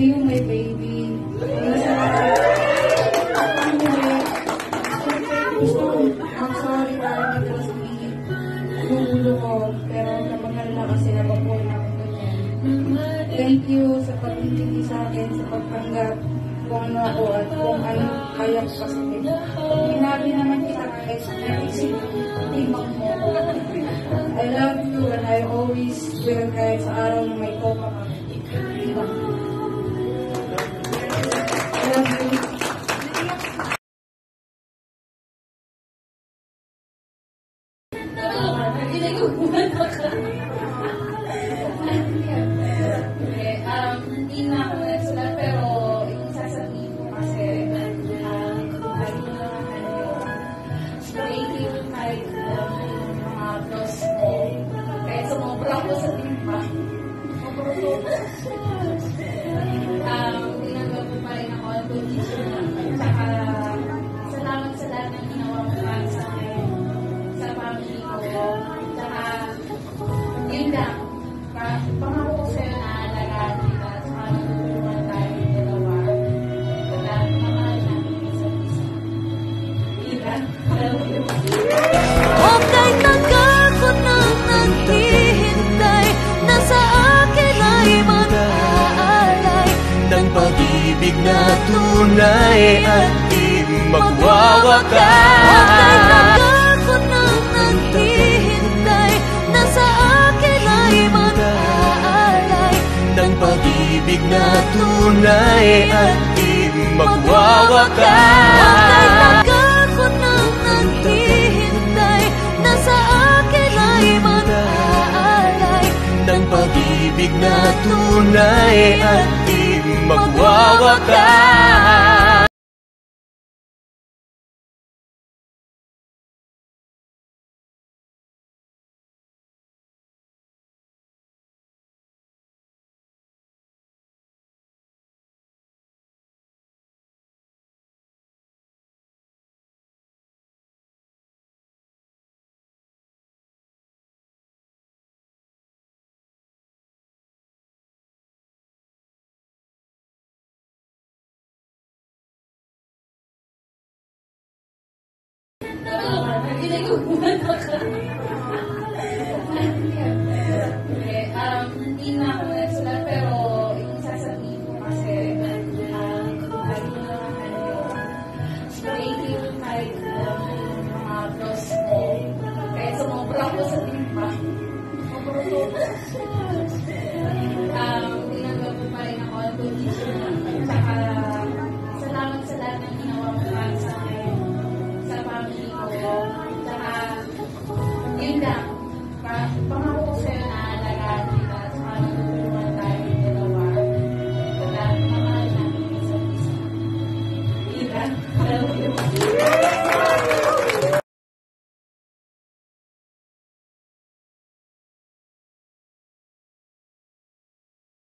to you, my baby. Gusto ko mag-sorry para nag-respi yung ulo ko. Pero nabagal na kasi na ako ganyan. Thank you sa pag-intindi sa akin, sa pagtanggap kung ano ako at kung ano kaya ko kasi. Hinabi naman kita kahit naisip timang mo. I love you and I always will kahit sa araw na may kopa ka. Diba? Okay, um, hindi na ako pero yung sasabihin ko kasi, um, lagi mo naman ano creative kahit um, mga flaws ko. Kahit sumobra ko sa timpa. um, pag-ibig na tunay at di magwawakas. Okay, tagal ko nang naghihintay Na sa akin ay mag-aalay ng pag-ibig na tunay at di magwawakas. Okay, tagal ko nang naghihintay Na sa akin ay mag-aalay ng pag-ibig na tunay at di magwawakas. Okay, um, hindi na ako